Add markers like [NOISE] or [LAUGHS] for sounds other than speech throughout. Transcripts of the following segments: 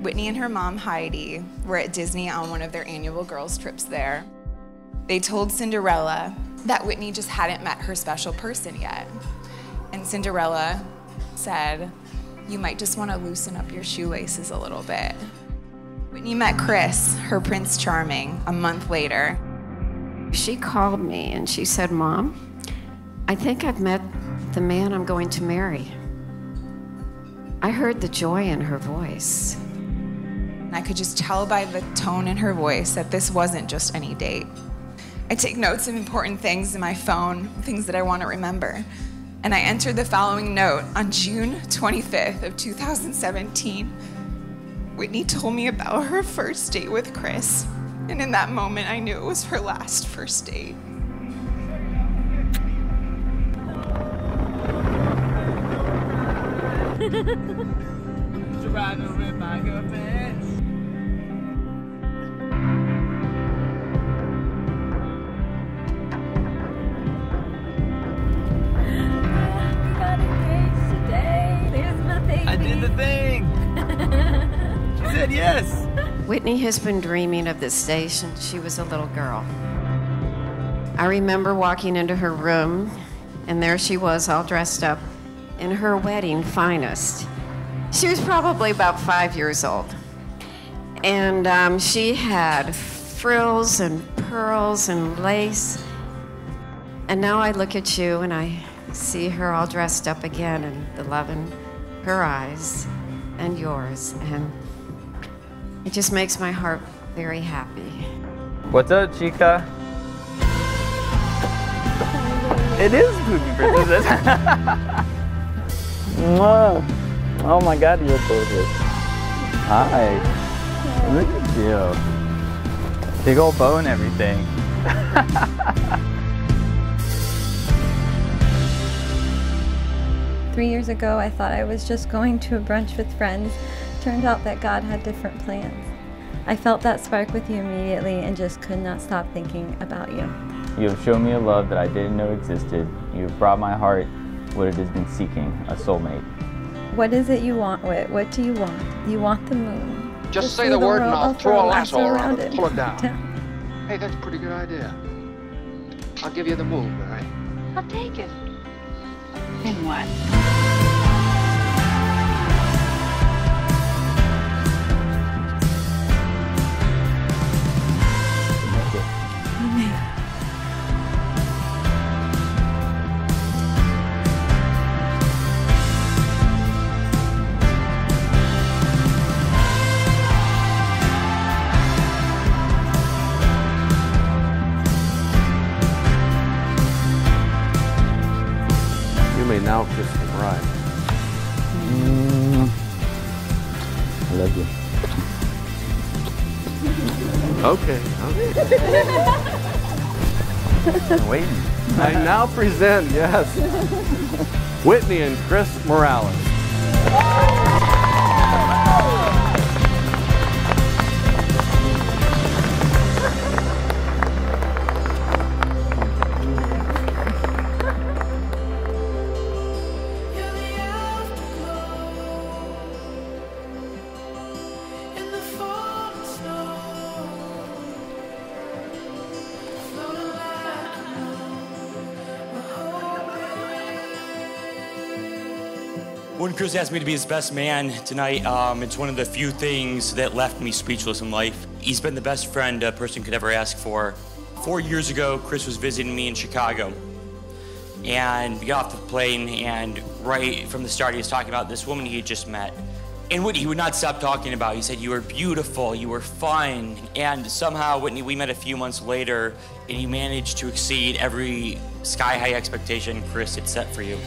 Whitney and her mom, Heidi, were at Disney on one of their annual girls' trips there. They told Cinderella that Whitney just hadn't met her special person yet. And Cinderella said, You might just want to loosen up your shoelaces a little bit. Whitney met Chris, her Prince Charming, a month later. She called me and she said, Mom, I think I've met the man I'm going to marry. I heard the joy in her voice. I could just tell by the tone in her voice that this wasn't just any date. I take notes of important things in my phone, things that I want to remember. And I entered the following note on June 25th of 2017. Whitney told me about her first date with Chris. And in that moment, I knew it was her last first date. [LAUGHS] I yes. Whitney has been dreaming of this day since she was a little girl. I remember walking into her room, and there she was, all dressed up in her wedding finest. She was probably about five years old. And um, she had frills and pearls and lace. And now I look at you and I see her all dressed up again and the love in her eyes and yours. And it just makes my heart very happy. What's up, chica? It is Pookie Princess. [LAUGHS] Mwah. oh my god, you're gorgeous. Hi. Look at you. Big old bow and everything. [LAUGHS] Three years ago, I thought I was just going to a brunch with friends. Turned out that God had different plans. I felt that spark with you immediately and just could not stop thinking about you. You have shown me a love that I didn't know existed. You have brought my heart what it has been seeking, a soulmate. What is it you want, Whit? What do you want? You want the moon. Just say through the word and world, I'll throw a lasso around it it and and pull it down. down. [LAUGHS] Hey, that's a pretty good idea. I'll give you the moon, all right? I'll take it. Then what? Now kiss the bride. Mm. I love you. Okay. okay. I'm waiting. I now present, yes, Whitney and Chris Morales. When Chris asked me to be his best man tonight, um, it's one of the few things that left me speechless in life. He's been the best friend a person could ever ask for. Four years ago, Chris was visiting me in Chicago. And we got off the plane, and right from the start, he was talking about this woman he had just met. And Whitney, he would not stop talking about. He said, You were beautiful, you were fun. And somehow, Whitney, we met a few months later, and you managed to exceed every sky high expectation Chris had set for you.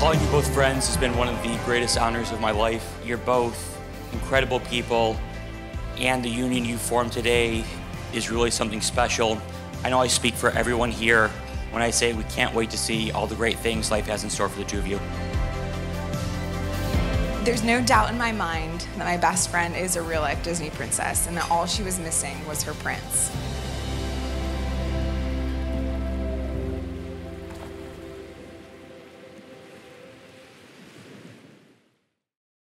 Calling you both friends has been one of the greatest honors of my life. You're both incredible people, and the union you formed today is really something special. I know I speak for everyone here when I say we can't wait to see all the great things life has in store for the two of you. There's no doubt in my mind that my best friend is a real life Disney princess and that all she was missing was her prince.